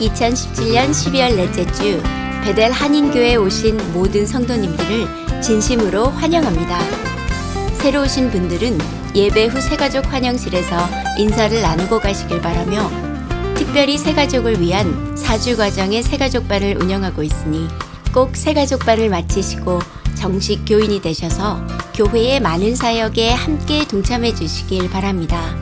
2017년 12월 넷째 주 베델 한인교회에 오신 모든 성도님들을 진심으로 환영합니다. 새로 오신 분들은 예배 후 새가족 환영실에서 인사를 나누고 가시길 바라며 특별히 새가족을 위한 4주 과정의 새가족반을 운영하고 있으니 꼭 새가족반을 마치시고 정식 교인이 되셔서 교회의 많은 사역에 함께 동참해 주시길 바랍니다.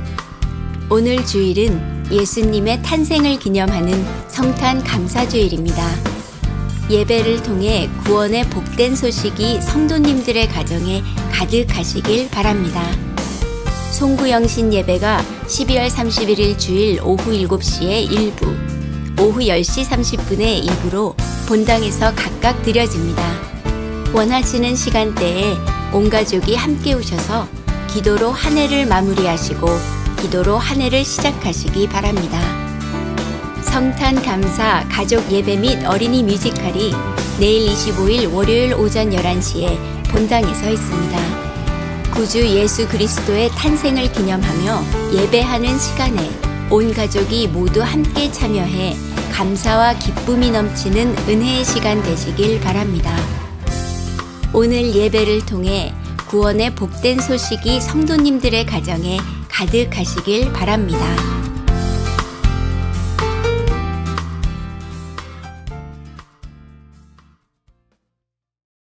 오늘 주일은 예수님의 탄생을 기념하는 성탄 감사주일입니다. 예배를 통해 구원의 복된 소식이 성도님들의 가정에 가득하시길 바랍니다. 송구영신 예배가 12월 31일 주일 오후 7시에 1부, 오후 10시 30분에 2부로 본당에서 각각 드려집니다. 원하시는 시간대에 온 가족이 함께 오셔서 기도로 한 해를 마무리하시고 기도로 한 해를 시작하시기 바랍니다. 성탄 감사 가족 예배 및 어린이 뮤지컬이 내일 25일 월요일 오전 11시에 본당에서 있습니다. 구주 예수 그리스도의 탄생을 기념하며 예배하는 시간에 온 가족이 모두 함께 참여해 감사와 기쁨이 넘치는 은혜의 시간 되시길 바랍니다. 오늘 예배를 통해 구원의 복된 소식이 성도님들의 가정에 가득하시길 바랍니다.